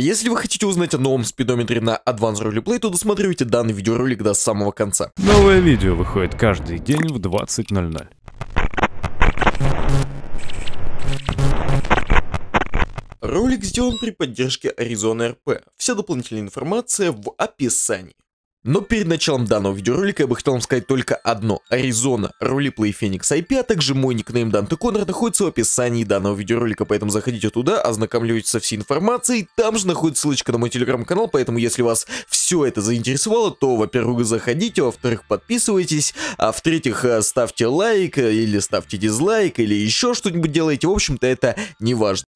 Если вы хотите узнать о новом спидометре на Advanced Roleplay, то досматривайте данный видеоролик до самого конца. Новое видео выходит каждый день в 20.00. Ролик сделан при поддержке Arizona RP. Вся дополнительная информация в описании. Но перед началом данного видеоролика я бы хотел вам сказать только одно. Arizona, Roleplay Phoenix IP, а также мой никнейм Данте Коннор находится в описании данного видеоролика, поэтому заходите туда, ознакомьтесь со всей информацией, там же находится ссылочка на мой телеграм-канал, поэтому если вас все это заинтересовало, то, во-первых, заходите, во-вторых, подписывайтесь, а в-третьих, э, ставьте лайк, э, или ставьте дизлайк, или еще что-нибудь делайте, в общем-то, это не важно.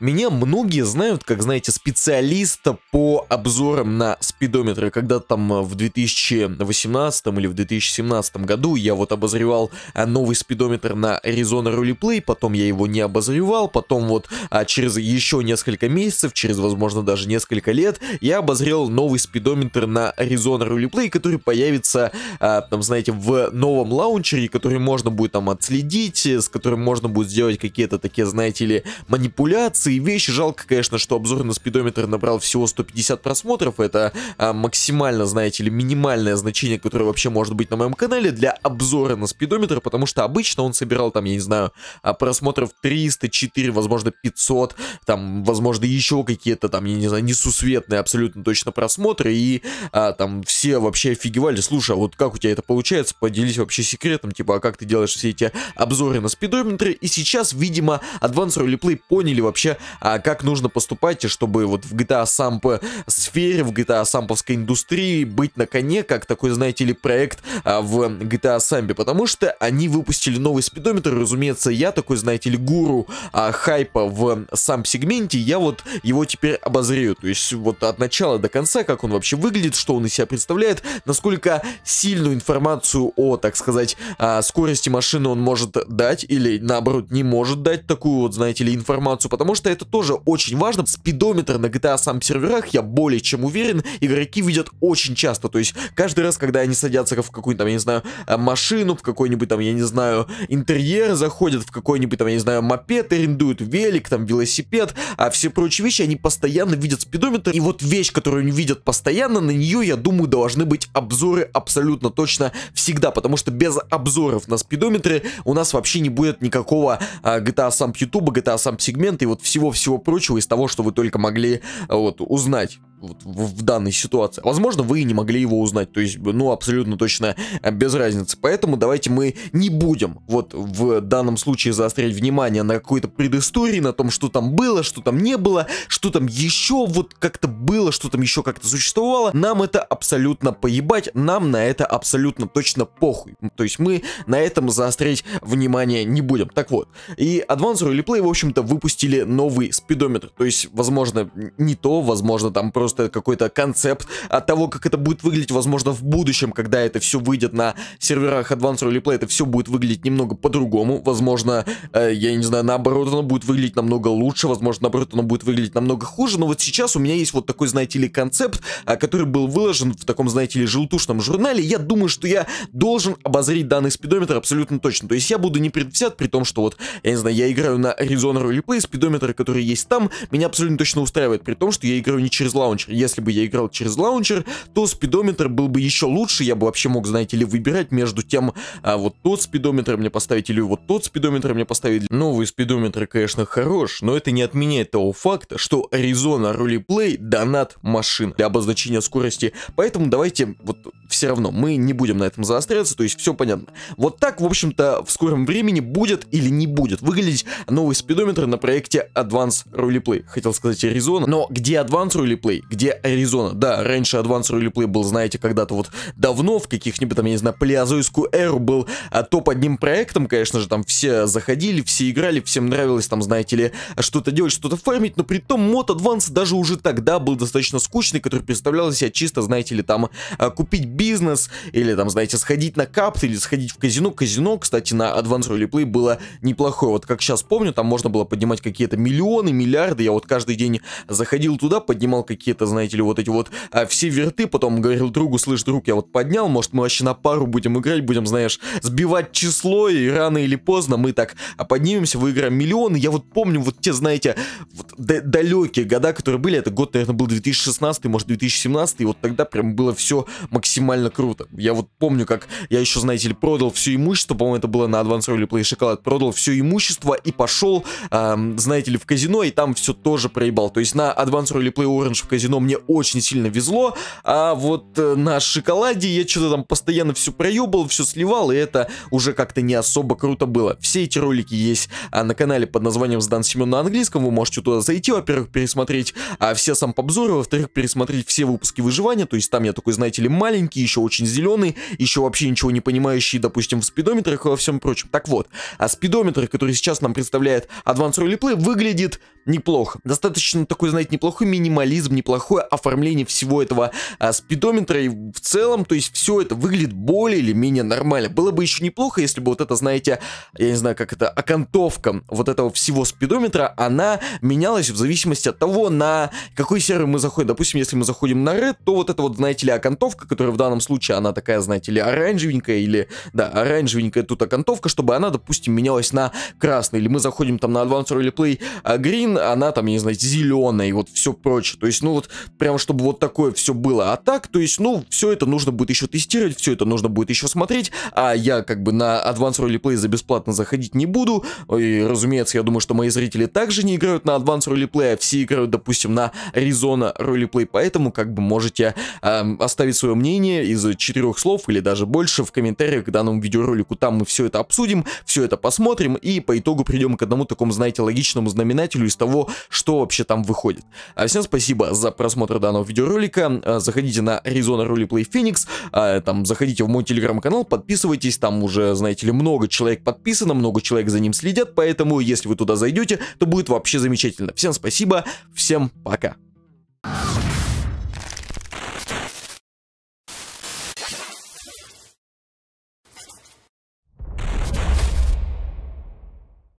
Меня многие знают, как, знаете, специалиста по обзорам на спидометры. Когда там э, в 2018 или в 2017 году я вот обозревал э, новый спидометр на Arizona Roleplay, потом я его не обозревал, потом вот а через еще несколько месяцев, через, возможно, даже несколько лет, я обозрел новый спидометр на Arizona Roleplay, который появится, а, там, знаете, в новом лаунчере, который можно будет там отследить, с которым можно будет сделать какие-то такие, знаете ли, манипуляции, и вещи. Жалко, конечно, что обзор на спидометр набрал всего 150 просмотров. Это а, максимально, знаете ли, минимальное значение, которое вообще может быть на моем канале для обзора на спидометр, потому что обычно он собирал там, я не знаю, а, просмотров 300, 4, возможно, 500, там, возможно, еще какие-то там, я не знаю, несусветные абсолютно точно просмотры, и а, там все вообще офигевали, слушай, а вот как у тебя это получается, поделись вообще секретом, типа, а как ты делаешь все эти обзоры на спидометры, и сейчас, видимо, Advanced Roleplay поняли вообще, а как нужно поступать, чтобы вот в GTA Samp сфере, в GTA Самповской индустрии быть на коне, как такой, знаете ли, проект а, в GTA Samp, потому что они выпустили новый спидометр, разумеется, я такой, знаете ли, гуру а, хайпа в сам сегменте, я вот его теперь обозрею, то есть вот от начала до конца, как он вообще выглядит, что он из себя представляет, насколько сильную информацию о, так сказать, а, скорости машины он может дать, или наоборот не может дать такую вот, знаете ли, информацию, потому что это тоже очень важно. Спидометр на GTA сам серверах, я более чем уверен, игроки видят очень часто. То есть каждый раз, когда они садятся в какую-нибудь там, я не знаю, э, машину, в какой-нибудь там, я не знаю, интерьер, заходят в какой-нибудь там, я не знаю, мопед, арендуют велик, там, велосипед, а все прочие вещи, они постоянно видят спидометр. И вот вещь, которую они видят постоянно, на нее, я думаю, должны быть обзоры абсолютно точно всегда. Потому что без обзоров на спидометры у нас вообще не будет никакого а, GTA сам YouTube, GTA сам сегмента и вот всего всего прочего из того, что вы только могли вот, узнать вот, в, в данной ситуации. Возможно, вы не могли его узнать, то есть, ну, абсолютно точно э, без разницы. Поэтому давайте мы не будем вот в данном случае заострять внимание на какой-то предыстории, на том, что там было, что там не было, что там еще вот как-то было, что там еще как-то существовало. Нам это абсолютно поебать, нам на это абсолютно точно похуй. То есть мы на этом заострять внимание не будем. Так вот, и Advanced Roleplay, в общем-то, выпустили новый спидометр. То есть, возможно, не то, возможно, там просто просто какой-то концепт от того, как это будет выглядеть, возможно, в будущем, когда это все выйдет на серверах Advanced Roleplay, это все будет выглядеть немного по-другому. Возможно, э, я не знаю, наоборот, оно будет выглядеть намного лучше, возможно, наоборот, оно будет выглядеть намного хуже, но вот сейчас у меня есть вот такой, знаете ли, концепт, э, который был выложен в таком, знаете ли, желтушном журнале. Я думаю, что я должен обозреть данный спидометр абсолютно точно. То есть я буду не предвзят, при том, что вот, я не знаю, я играю на Arizona Roleplay, спидометр, который есть там, меня абсолютно точно устраивает, при том, что я играю не через лаунч лаунчер. Если бы я играл через лаунчер, то спидометр был бы еще лучше, я бы вообще мог, знаете ли, выбирать между тем, а, вот тот спидометр мне поставить или вот тот спидометр мне поставить. Новый спидометр, конечно, хорош, но это не отменяет того факта, что Arizona Roleplay донат машин для обозначения скорости. Поэтому давайте вот все равно мы не будем на этом заостряться, то есть все понятно. Вот так, в общем-то, в скором времени будет или не будет выглядеть новый спидометр на проекте Advanced Roleplay. Хотел сказать Arizona, но где Advanced Roleplay, где Аризона. Да, раньше Advanced Roleplay был, знаете, когда-то вот давно, в каких-нибудь там, я не знаю, палеозойскую эру был а, топ одним проектом, конечно же, там все заходили, все играли, всем нравилось там, знаете ли, что-то делать, что-то фармить, но при том мод Advance даже уже тогда был достаточно скучный, который представлял себя чисто, знаете ли, там а, купить бизнес, или там, знаете, сходить на капт, или сходить в казино. Казино, кстати, на Advanced Roleplay было неплохое. Вот как сейчас помню, там можно было поднимать какие-то миллионы, миллиарды. Я вот каждый день заходил туда, поднимал какие-то какие-то, знаете ли, вот эти вот а, все верты, потом говорил другу, слышь, друг, я вот поднял, может мы вообще на пару будем играть, будем, знаешь, сбивать число, и рано или поздно мы так поднимемся, выиграем миллионы. Я вот помню вот те, знаете, вот далекие года, которые были, это год, наверное, был 2016, может 2017, и вот тогда прям было все максимально круто. Я вот помню, как я еще, знаете ли, продал все имущество, по-моему, это было на Advance Roleplay Шоколад, продал все имущество и пошел, эм, знаете ли, в казино, и там все тоже проебал. То есть на Advance Roleplay Orange в казино мне очень сильно везло, а вот э, на шоколаде я что-то там постоянно все проебал, все сливал, и это уже как-то не особо круто было. Все эти ролики есть а, на канале под названием Сдан Семен на английском, вы можете туда зайти, во-первых, пересмотреть а, все сам обзоры, во-вторых, пересмотреть все выпуски выживания, то есть там я такой, знаете ли, маленький, еще очень зеленый, еще вообще ничего не понимающий, допустим, в спидометрах и во всем прочем. Так вот, а спидометр, который сейчас нам представляет Advanced Roleplay, выглядит неплохо. Достаточно такой, знаете, неплохой минимализм, неплохое оформление всего этого а, спидометра и в целом, то есть все это выглядит более или менее нормально. Было бы еще неплохо, если бы вот это, знаете, я не знаю, как это, окантовка вот этого всего спидометра, она менялась в зависимости от того, на какой сервер мы заходим. Допустим, если мы заходим на Red, то вот это вот, знаете ли, окантовка, которая в данном случае, она такая, знаете ли, оранжевенькая или, да, оранжевенькая тут окантовка, чтобы она, допустим, менялась на красный. Или мы заходим там на Advanced Roleplay а, Она там, не знаю, зеленая и вот все прочее. То есть, ну вот, прям чтобы вот такое все было. А так, то есть, ну, все это нужно будет еще тестировать, все это нужно будет еще смотреть. А я как бы на Advanced Roleplay за бесплатно заходить не буду. И, разумеется, я думаю, что мои зрители также не играют на Advanced Roleplay, а все играют, допустим, на Arizona Roleplay. Поэтому, как бы, можете э, оставить свое мнение из четырех слов или даже больше в комментариях к данному видеоролику. Там мы все это обсудим, все это посмотрим и по итогу придем к одному такому, знаете, логичному знаменателю из того, того, что вообще там выходит. А всем спасибо за просмотр данного видеоролика. А, заходите на Arizona Roleplay Phoenix, а, там заходите в мой телеграм-канал, подписывайтесь, там уже, знаете ли, много человек подписано, много человек за ним следят, поэтому если вы туда зайдете, то будет вообще замечательно. Всем спасибо, всем пока.